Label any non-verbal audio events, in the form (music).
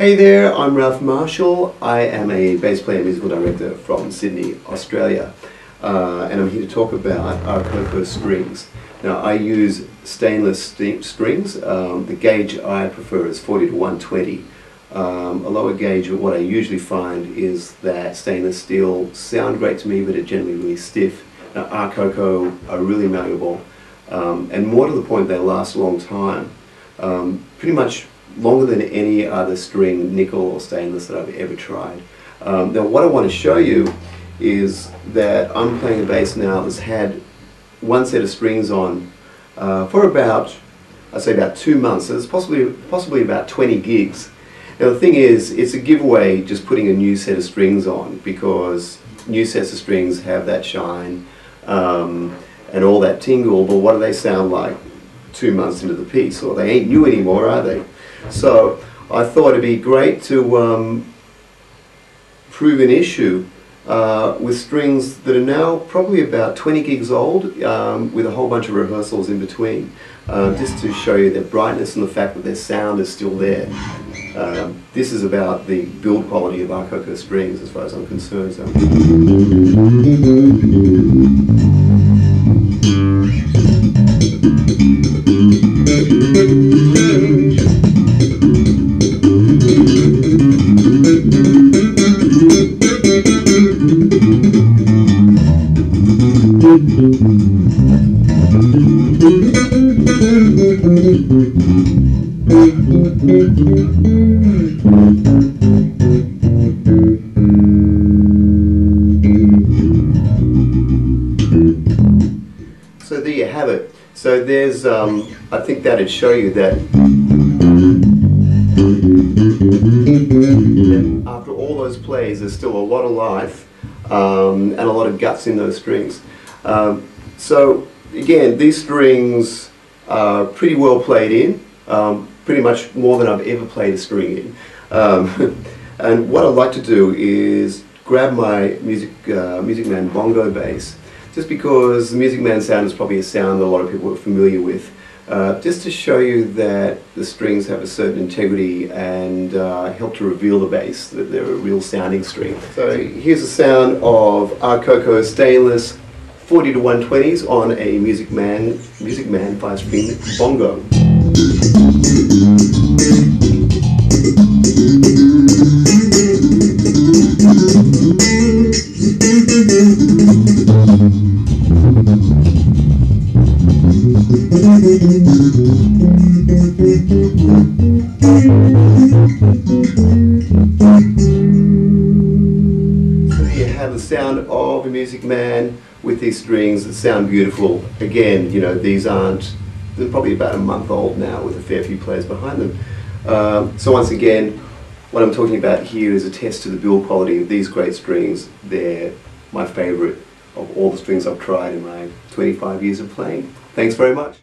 Hey there, I'm Ralph Marshall. I am a bass player and musical director from Sydney, Australia. Uh, and I'm here to talk about R.Cocco strings. Now I use stainless steel strings. Um, the gauge I prefer is 40 to 120. Um, a lower gauge, what I usually find is that stainless steel sound great to me, but it's generally really stiff. Now R.Cocco are really malleable, um, and more to the point, they last a long time. Um, pretty much longer than any other string, nickel or stainless that I've ever tried. Um, now what I want to show you is that I'm playing a bass now that's had one set of strings on uh, for about, I'd say about two months, so it's possibly, possibly about 20 gigs. Now the thing is, it's a giveaway just putting a new set of strings on because new sets of strings have that shine um, and all that tingle, but what do they sound like two months into the piece? Or they ain't new anymore, are they? So I thought it'd be great to um, prove an issue uh, with strings that are now probably about 20 gigs old um, with a whole bunch of rehearsals in between uh, just to show you their brightness and the fact that their sound is still there. Um, this is about the build quality of R.Cocco strings as far as I'm concerned. So. (laughs) So there you have it. So there's, um, I think that'd show you that after all those plays, there's still a lot of life um, and a lot of guts in those strings. Um, so again, these strings are pretty well played in, um, pretty much more than I've ever played a string in. Um, (laughs) and what I'd like to do is grab my Music, uh, Music Man bongo bass, just because the Music Man sound is probably a sound that a lot of people are familiar with. Uh, just to show you that the strings have a certain integrity and uh, help to reveal the bass, that they're a real sounding string. So here's the sound of R.Cocco stainless 40 to 120s on a Music Man, Music Man 5-string bongo. Sound of a Music Man with these strings that sound beautiful. Again, you know, these aren't, they're probably about a month old now with a fair few players behind them. Um, so once again, what I'm talking about here is a test to the build quality of these great strings. They're my favorite of all the strings I've tried in my 25 years of playing. Thanks very much.